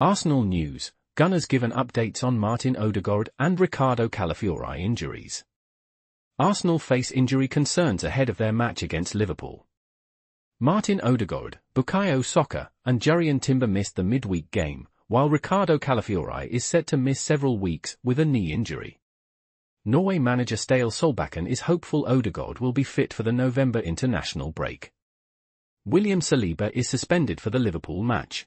Arsenal news, Gunners given updates on Martin Odegaard and Riccardo Calafiori injuries. Arsenal face injury concerns ahead of their match against Liverpool. Martin Odegaard, Bukayo Saka, and Jurrien Timber missed the midweek game, while Riccardo Calafiori is set to miss several weeks with a knee injury. Norway manager Ståle Solbakken is hopeful Odegaard will be fit for the November international break. William Saliba is suspended for the Liverpool match.